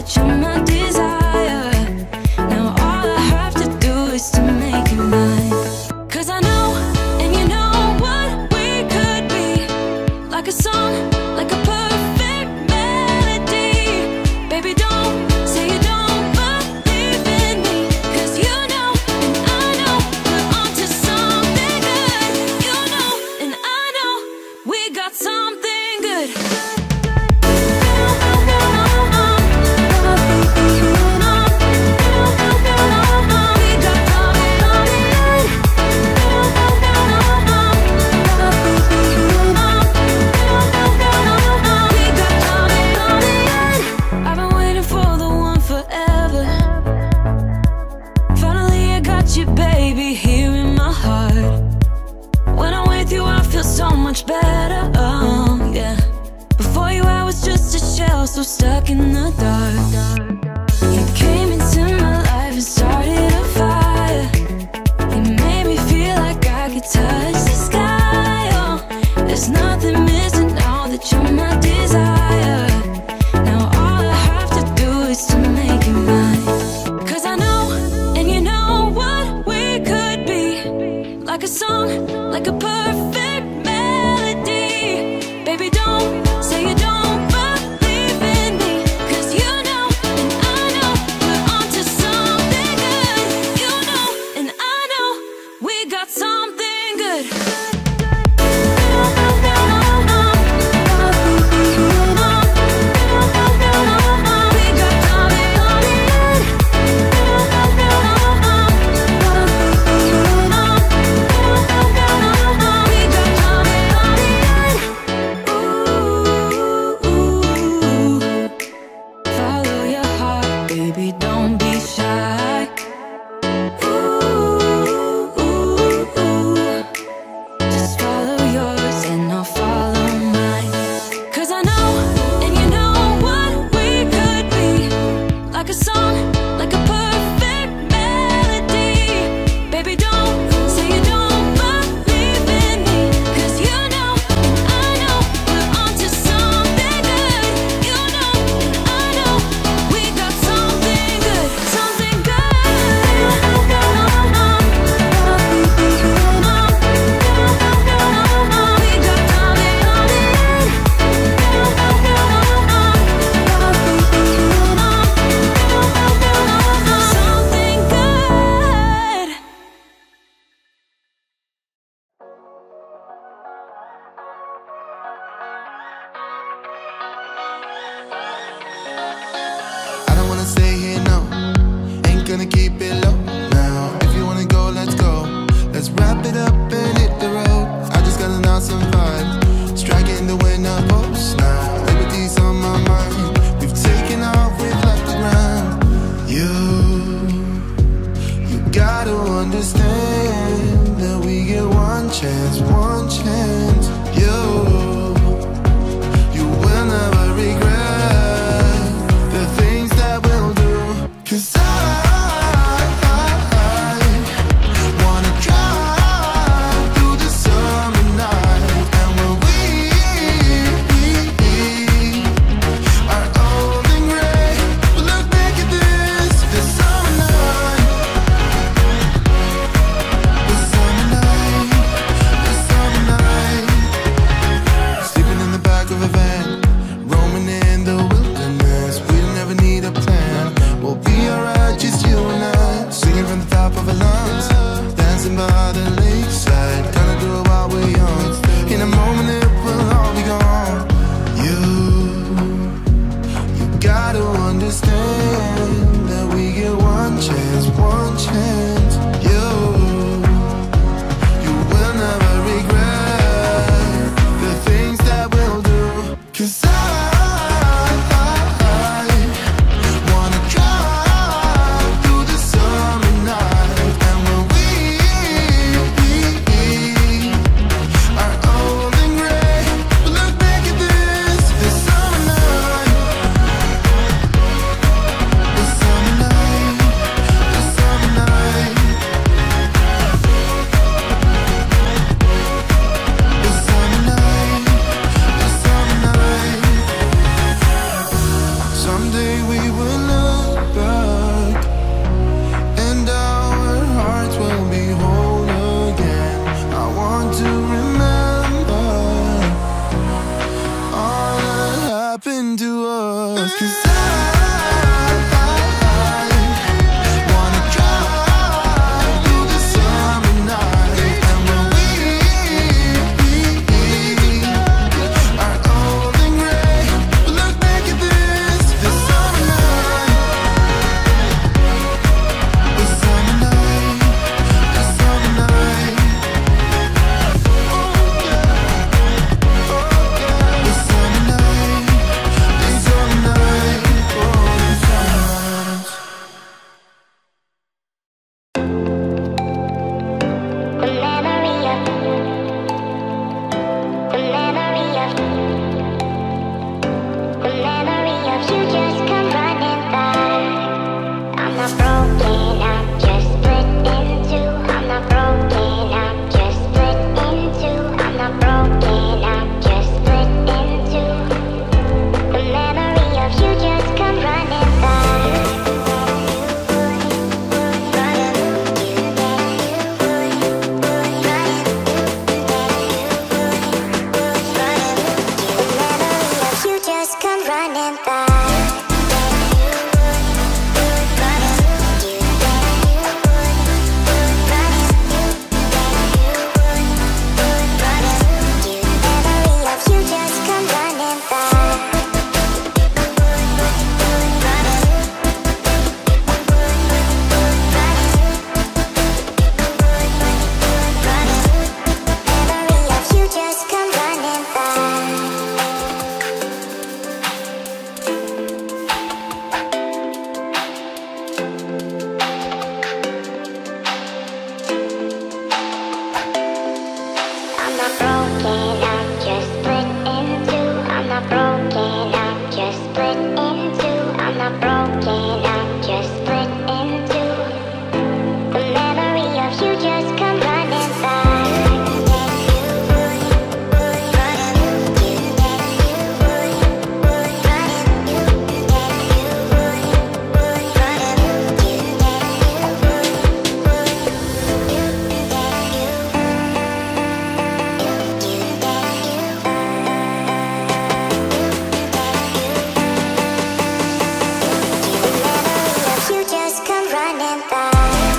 that you're my desire. much better, oh yeah. Before you I was just a shell, so stuck in the dark. the way now Cause down